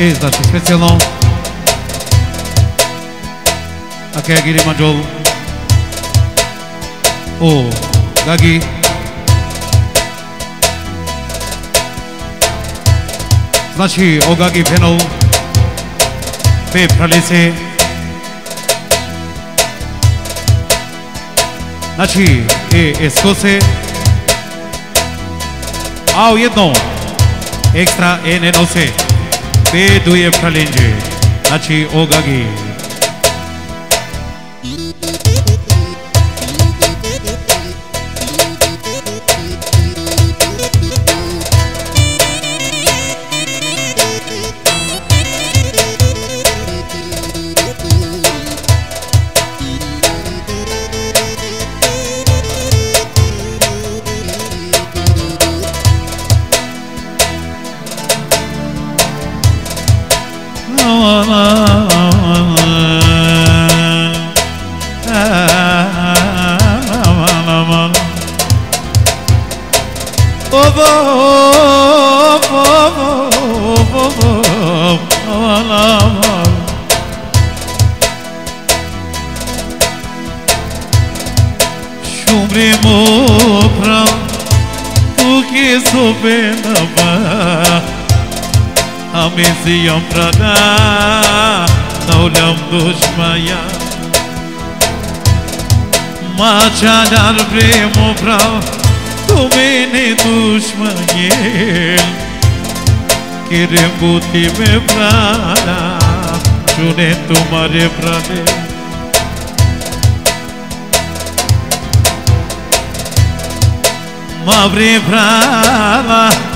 E, znači, specijalno Akeja Giri Manjol O, Gagi Znači, o Gagi Penol. Pe Pralice Znači, e Eskose A ujedno Ekstra e ne nose Pralinđe Znači, o Gagi Shumrimo Dushmaye Kirem buti me prana Shune tumare prane Mavri prava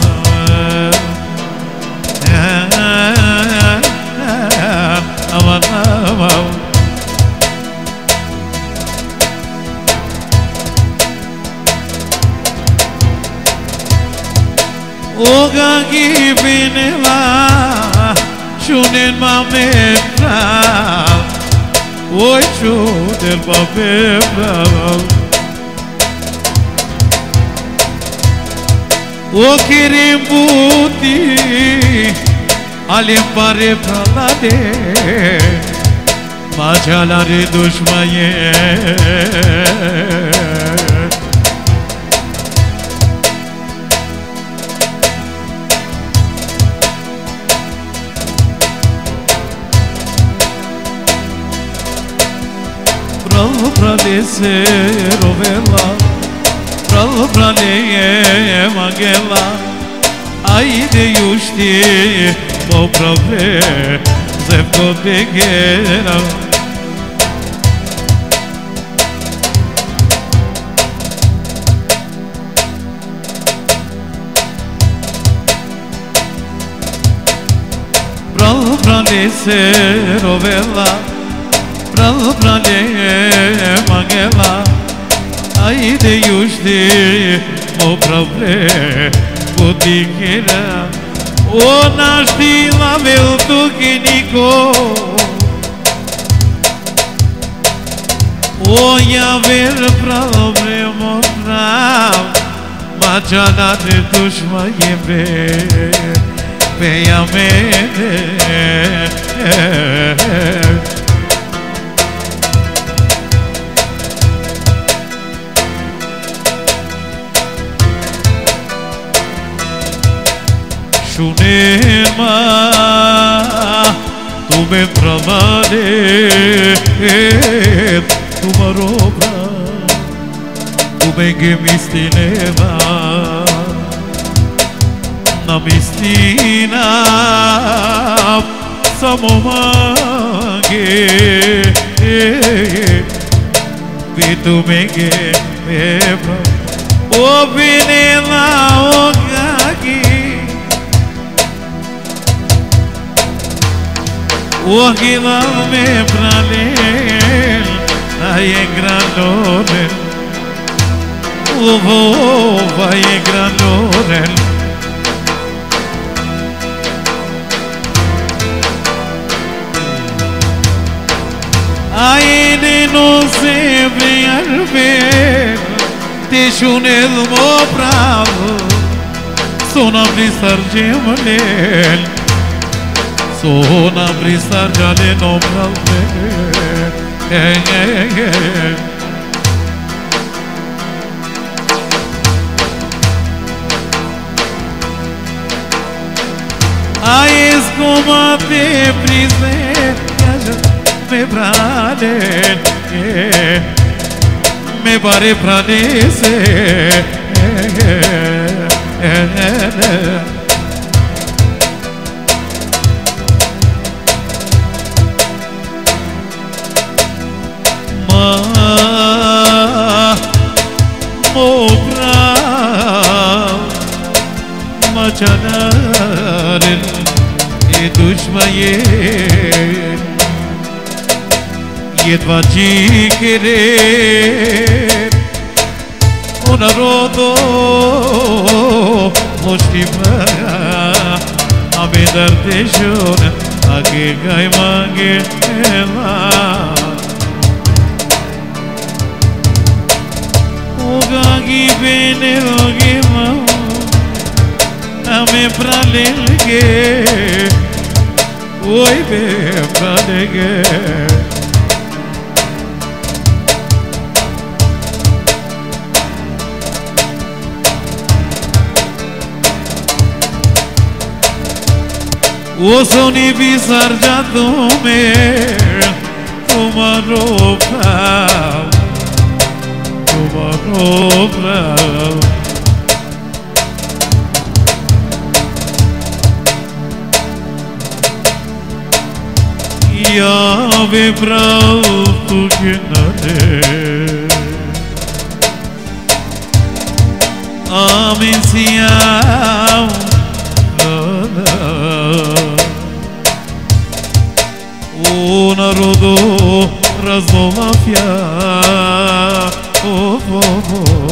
থামাও ওগা গিবে নেওয়া শুনেন মামের নাম oi চোদের বাপের নাম O querembuti Alempare pra ladeira pralade Maçalare düşmaye Bravo pralese rovela Bravo praleye magela. Ajde jušti poprave Zemko begera se rovela Pral prale mangela Ai de justi mo o Butikira O naš dila vel tukiniko O ja ver pral premo prav Mađana te dušma jebe Mađana te dušma jebe Peja mene শুনেমা তুমি প্রমাণে তোমার তুমি গে মিস্তি নেবা। नमिस्तीनाम समुमागे वे तुम्हें गे ओ बिने लाओगी O guilame pralel Ai engranore O vai engranore Aynı sevmeyen bir Deşun elmo bravo. Sona brisar cemalel Sona brisar cale nombral Ai escuma de presente prise me brade me pare prane se Ma mo bra ma çanarin e düşmaye jedva čikere Una rodo moštima Ame darte shona Age gai mange ela Ogagi bene ogi ma Ame pralelge Oi be pralelge uzuni bizar jadume তোমার প্রাণ তোমার প্রাণ Я выбрал туги на Homens e almas u narodu razdomafja oh, oh, oh.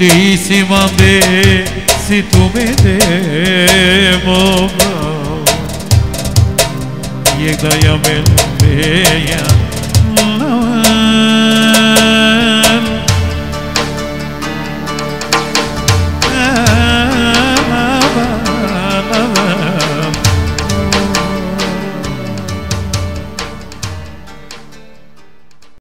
ti si mande, si tu me devo, llega ya me lo veía.